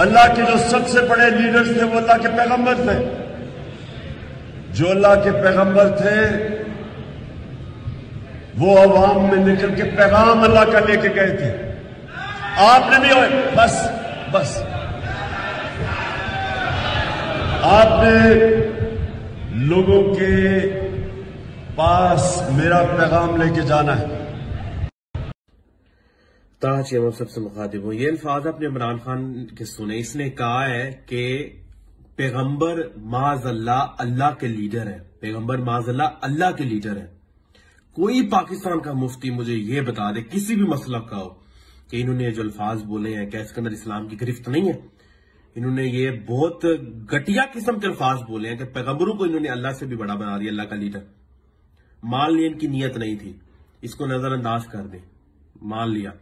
अल्लाह के जो सबसे बड़े लीडर्स थे, वो अल्लाह के पैगंबर थे। जो अल्लाह के पैगंबर थे, वो अवाम में निकल के पैगाम अल्लाह का लेके गए थे। आपने भी बस बस। आपने लोगों के पास मेरा पैगाम लेके जाना है। ताज एवं सबसे मुखातिब हूँ ये अल्फाज अपने इमरान खान के सुने। इसने कहा है कि पैगंबर माज अल्लाह के लीडर है। पैगंबर माज अल्लाह के लीडर है। कोई पाकिस्तान का मुफ्ती मुझे ये बता दे, किसी भी मसलब का हो, कि इन्होंने जो अल्फाज बोले हैं क्या अंदर इस्लाम की गिरफ्त नहीं है। इन्होंने ये बहुत घटिया किस्म के अल्फाज बोले हैं कि पैगंबरों को इन्होंने अल्लाह से भी बड़ा बना दिया, अल्लाह का लीडर। मान लिया इनकी नीयत नहीं थी। इसको नजरअंदाज कर दे। मान लिया।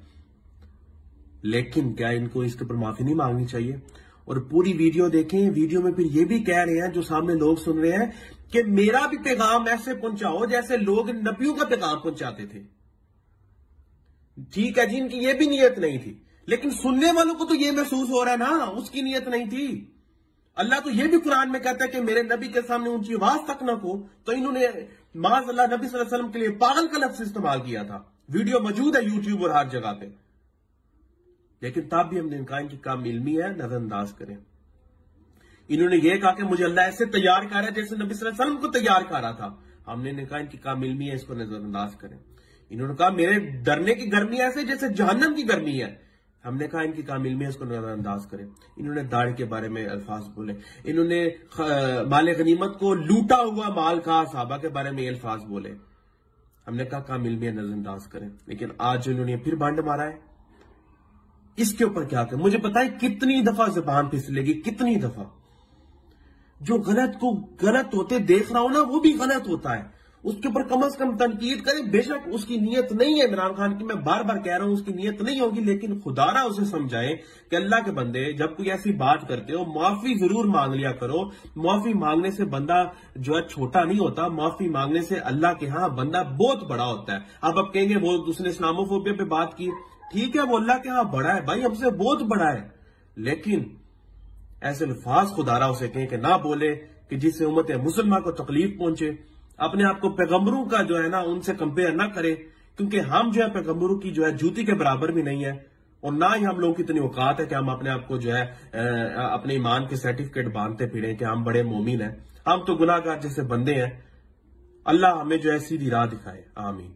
लेकिन क्या इनको इसके ऊपर माफ़ी नहीं मांगनी चाहिए? और पूरी वीडियो देखें, वीडियो में फिर ये भी कह रहे हैं, जो सामने लोग सुन रहे हैं, कि मेरा भी पैगाम ऐसे पहुंचाओ जैसे लोग नबियों का पैगाम पहुंचाते थे। ठीक है जी, इनकी ये भी नीयत नहीं थी। लेकिन सुनने वालों को तो ये महसूस हो रहा है ना, उसकी नीयत नहीं थी। अल्लाह तो ये भी कुरान में कहता है कि मेरे नबी के सामने ऊँची आवाज़ तक न को तो इन्होंने माज अल्लाह नबी वसल्लम के लिए पागल का लफ्ज इस्तेमाल किया था। वीडियो मौजूद है यूट्यूब और हर जगह पे। लेकिन तब भी हमने इनका इनकी काम इलमी है, नजरअंदाज करें। इन्होंने ये कहा कि मुझे अल्लाह ऐसे तैयार कर रहा है, जैसे नबी वसल्लम को तैयार कर रहा था। हमने इन्हें कहा इनकी काम इलमी है, इसको नजरअंदाज करें। इन्होंने कहा, मेरे डरने की गर्मी ऐसे जैसे जहन्नम की गर्मी है। हमने कहा, इनकी काम इलमी है, इसको नजरअंदाज करें। इन्होंने दाढ़ के बारे में अल्फाज बोले। इन्होंने माल गनीमत को लूटा हुआ माल कहा, साहबा के बारे में अल्फाज बोले। हमने कहा, काम इलमी है, नजरअंदाज करें। लेकिन आज इन्होंने फिर बंड मारा है इसके ऊपर क्या करें मुझे पता है कितनी दफ़ा जबान फिसलेगी कितनी दफ़ा। जो गलत को गलत होते देख रहा हो ना, वो भी गलत होता है। उसके ऊपर कम अज कम तनकीद करें, बेशक उसकी नीयत नहीं है इमरान खान की, मैं बार बार कह रहा हूँ, उसकी नीयत नहीं होगी, लेकिन खुदारा उसे समझाए कि अल्लाह के बंदे, जब कोई ऐसी बात करते हो, माफ़ी ज़रूर मांग लिया करो। माफ़ी मांगने से बंदा जो है छोटा नहीं होता, माफ़ी मांगने से अल्लाह के यहाँ बंदा बहुत बड़ा होता है। अब अब कहेंगे, वो उसने इस्लामोफोबिया पे बात की ठीक है, वो अल्लाह के बड़ा है, भाई, हमसे बहुत बड़ा है। लेकिन ऐसे अल्फाज खुदारा उसे कहें कि ना बोले कि जिससे उम्मत मुसलमान को तकलीफ़ पहुँचे। अपने आप को पैगंबरों का जो है ना, उनसे कंपेयर ना करें, क्योंकि हम जो है पैगम्बरों की जो है जूती के बराबर भी नहीं है। और ना ही हम लोगों की इतनी औकात है कि हम अपने आप को जो है अपने ईमान के सर्टिफिकेट बांधते फिरे कि हम बड़े मोमिन हैं। हम तो गुनाहगार जैसे बंदे हैं। अल्लाह हमें जो है सीधी राह दिखाए। आमीन।